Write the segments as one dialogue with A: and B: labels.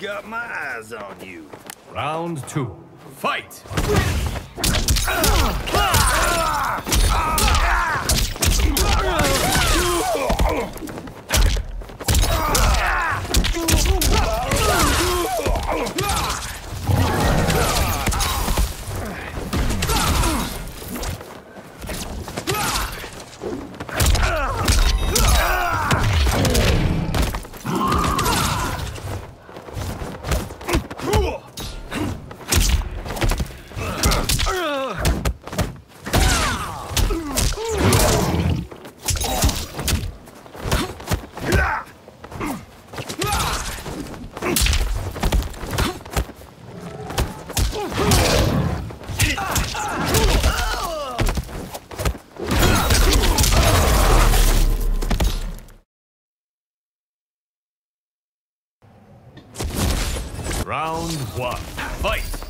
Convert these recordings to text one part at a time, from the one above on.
A: got my eyes on you.
B: Round two. Fight! Ah! Round one. Fight!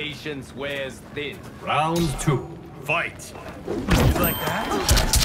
B: patience wears thin. Round two, fight.
A: You like that?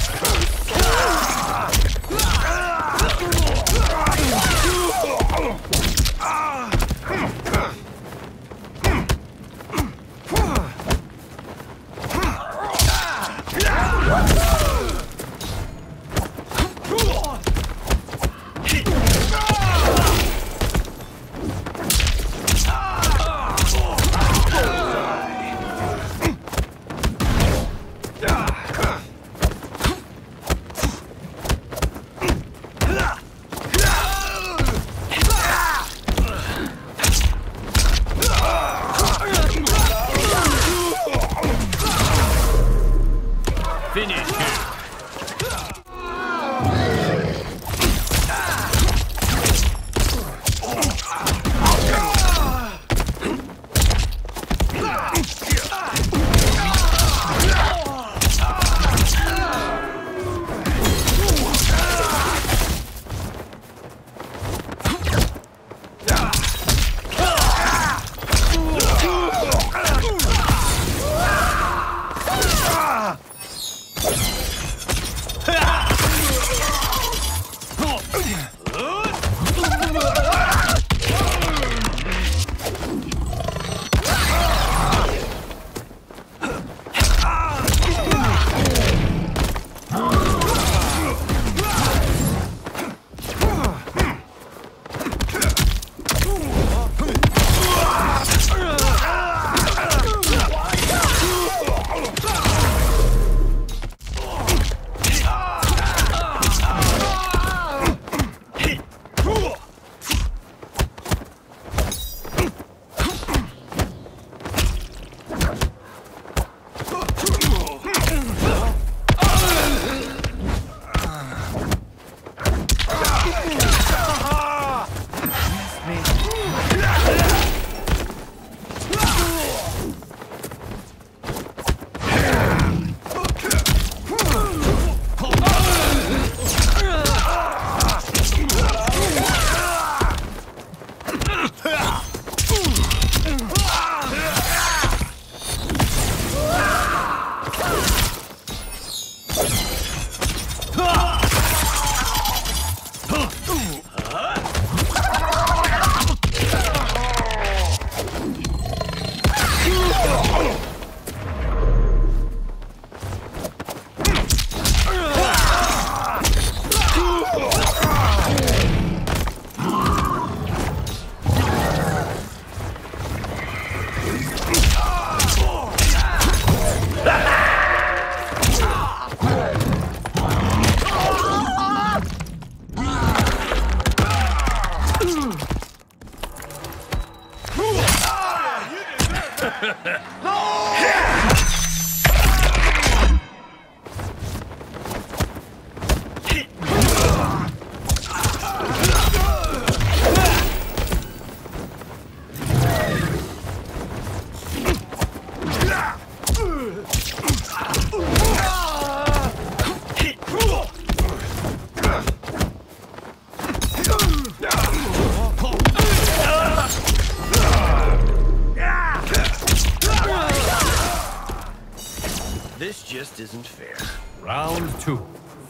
A: Isn't fair.
B: Round two.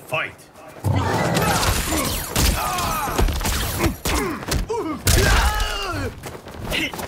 B: Fight.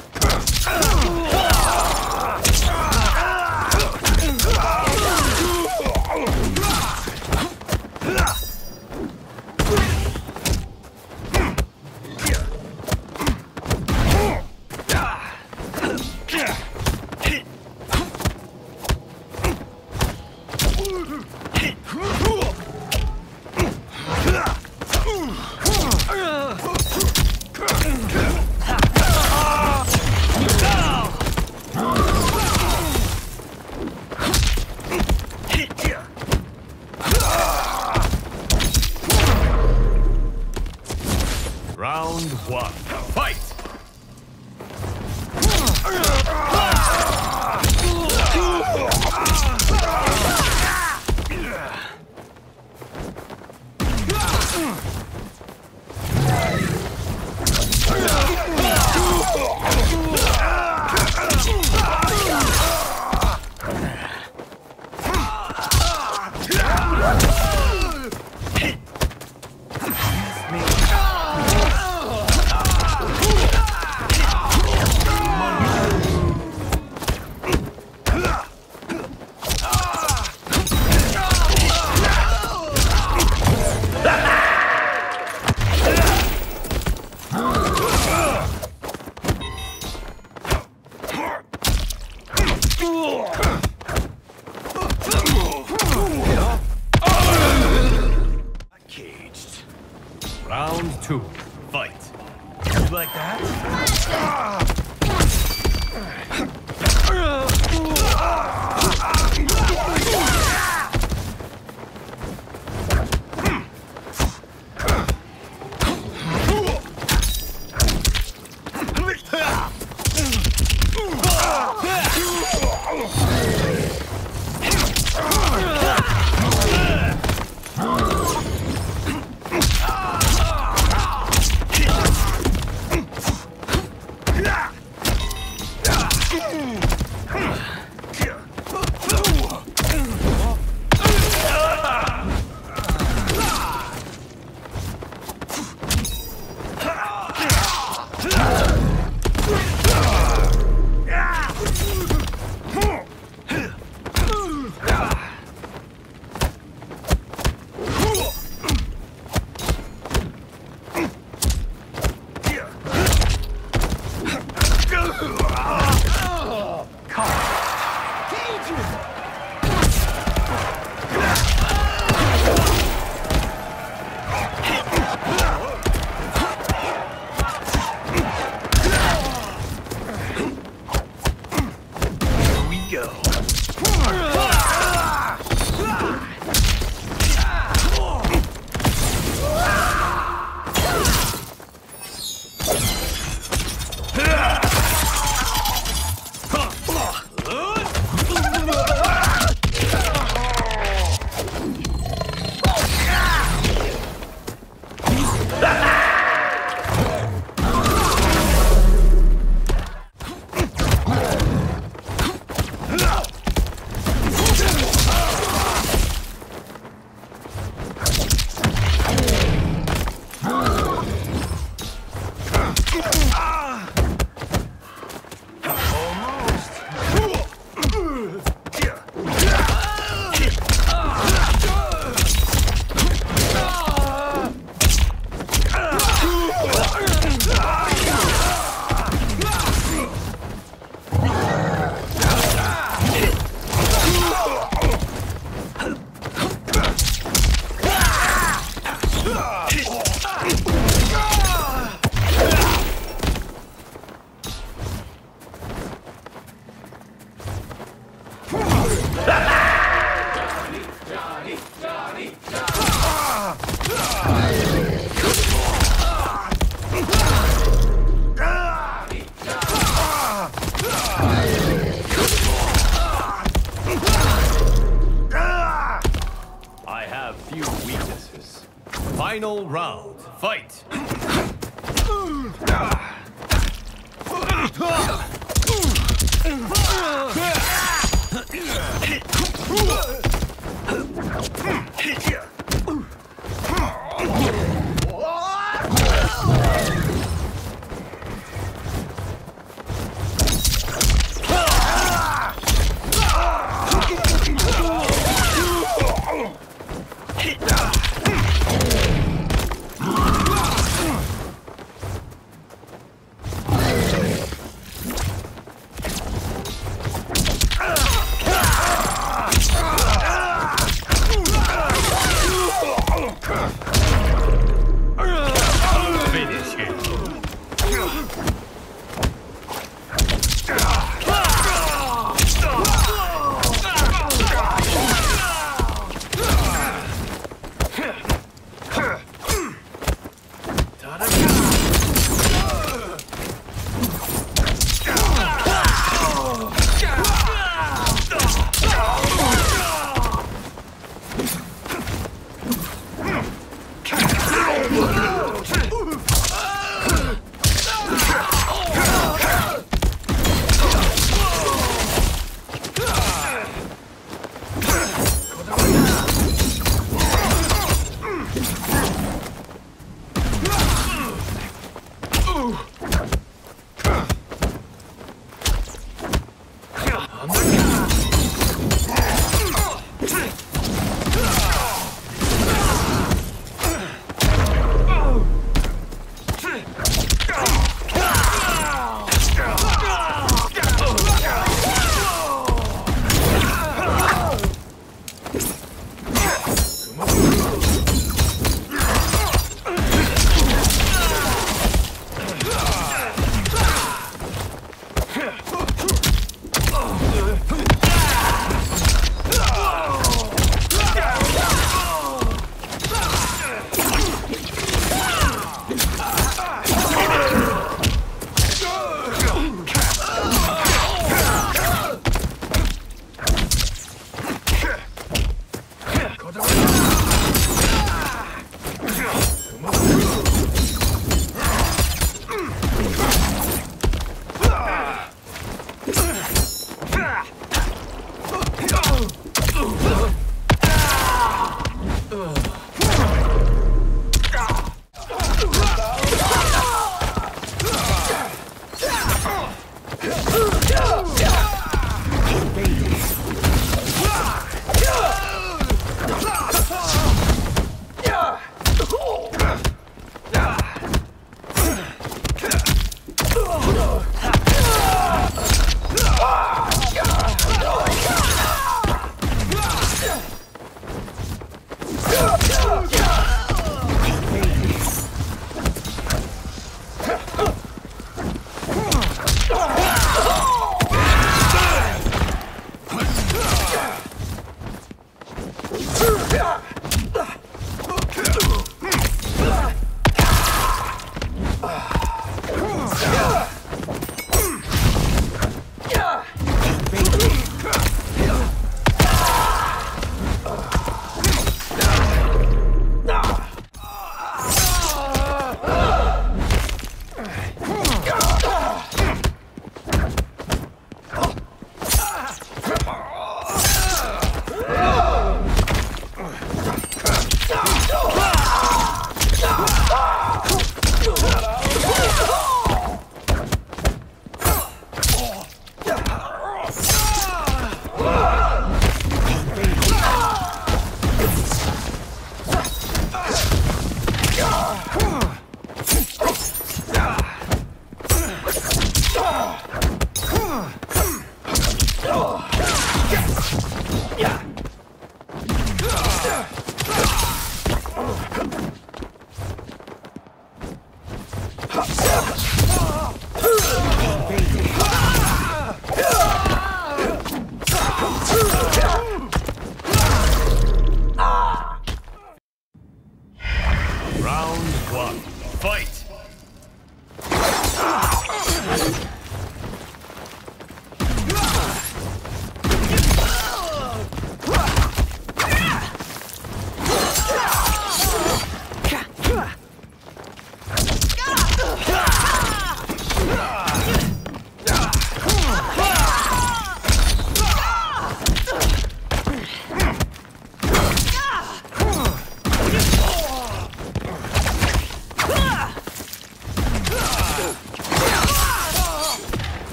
B: round. Fight.